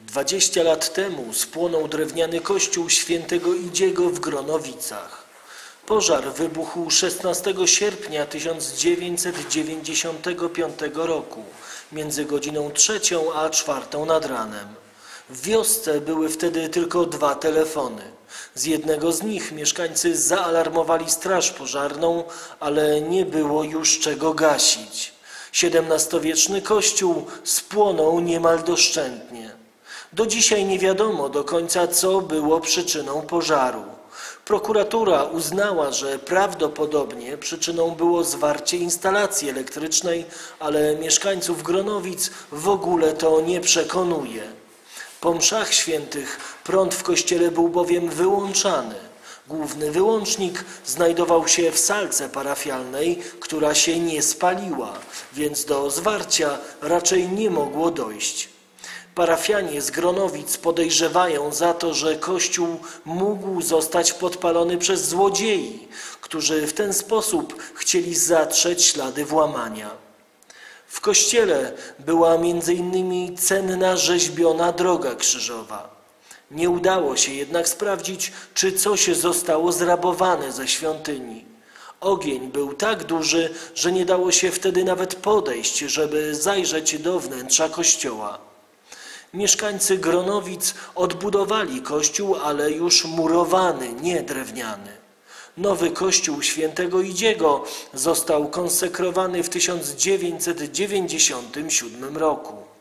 Dwadzieścia lat temu spłonął drewniany kościół świętego Idziego w Gronowicach. Pożar wybuchł 16 sierpnia 1995 roku między godziną trzecią a czwartą nad ranem. W wiosce były wtedy tylko dwa telefony. Z jednego z nich mieszkańcy zaalarmowali straż pożarną, ale nie było już czego gasić. XVII-wieczny kościół spłonął niemal doszczętnie. Do dzisiaj nie wiadomo do końca, co było przyczyną pożaru. Prokuratura uznała, że prawdopodobnie przyczyną było zwarcie instalacji elektrycznej, ale mieszkańców Gronowic w ogóle to nie przekonuje. Po mszach świętych prąd w kościele był bowiem wyłączany. Główny wyłącznik znajdował się w salce parafialnej, która się nie spaliła, więc do zwarcia raczej nie mogło dojść. Parafianie z Gronowic podejrzewają za to, że kościół mógł zostać podpalony przez złodziei, którzy w ten sposób chcieli zatrzeć ślady włamania. W kościele była innymi cenna rzeźbiona droga krzyżowa. Nie udało się jednak sprawdzić, czy coś zostało zrabowane ze świątyni. Ogień był tak duży, że nie dało się wtedy nawet podejść, żeby zajrzeć do wnętrza kościoła. Mieszkańcy Gronowic odbudowali kościół, ale już murowany, nie drewniany. Nowy kościół świętego Idziego został konsekrowany w 1997 roku.